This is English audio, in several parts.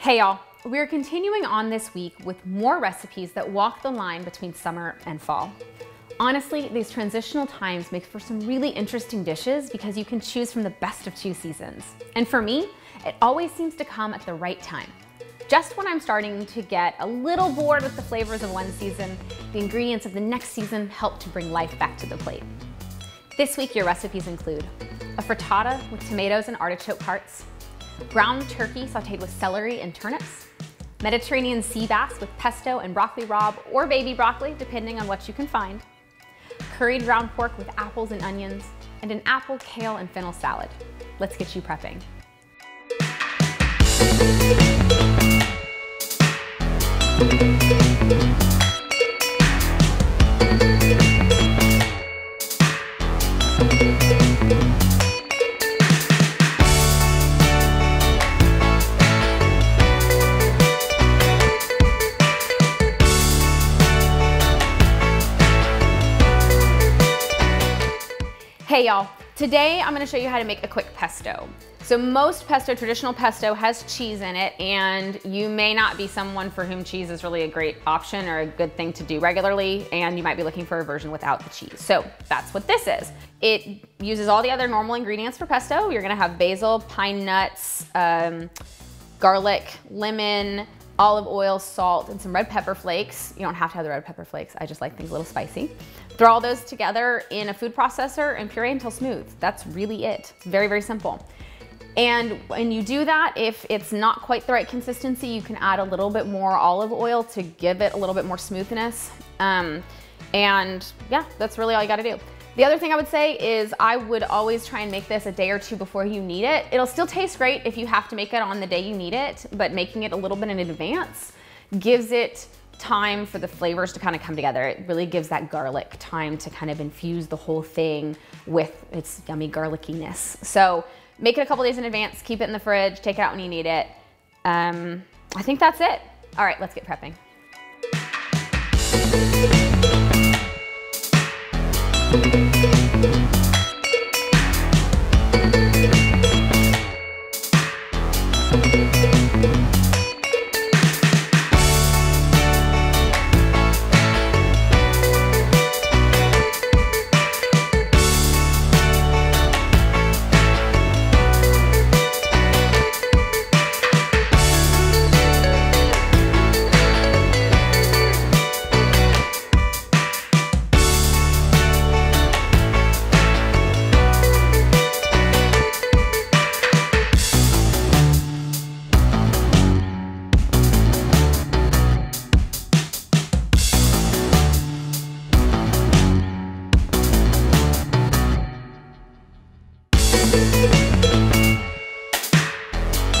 Hey y'all, we're continuing on this week with more recipes that walk the line between summer and fall. Honestly, these transitional times make for some really interesting dishes because you can choose from the best of two seasons. And for me, it always seems to come at the right time. Just when I'm starting to get a little bored with the flavors of one season, the ingredients of the next season help to bring life back to the plate. This week, your recipes include a frittata with tomatoes and artichoke hearts, ground turkey sauteed with celery and turnips, Mediterranean sea bass with pesto and broccoli rabe or baby broccoli, depending on what you can find, curried ground pork with apples and onions, and an apple, kale, and fennel salad. Let's get you prepping. Hey y'all, today I'm gonna show you how to make a quick pesto. So most pesto, traditional pesto has cheese in it and you may not be someone for whom cheese is really a great option or a good thing to do regularly and you might be looking for a version without the cheese. So that's what this is. It uses all the other normal ingredients for pesto. You're gonna have basil, pine nuts, um, garlic, lemon, olive oil, salt, and some red pepper flakes. You don't have to have the red pepper flakes. I just like things a little spicy. Throw all those together in a food processor and puree until smooth. That's really it. Very, very simple. And when you do that, if it's not quite the right consistency, you can add a little bit more olive oil to give it a little bit more smoothness. Um, and yeah, that's really all you gotta do. The other thing I would say is I would always try and make this a day or two before you need it. It'll still taste great if you have to make it on the day you need it, but making it a little bit in advance gives it time for the flavors to kind of come together. It really gives that garlic time to kind of infuse the whole thing with its yummy garlickiness. So make it a couple days in advance, keep it in the fridge, take it out when you need it. Um, I think that's it. All right, let's get prepping. thank you.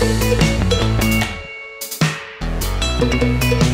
Thank you.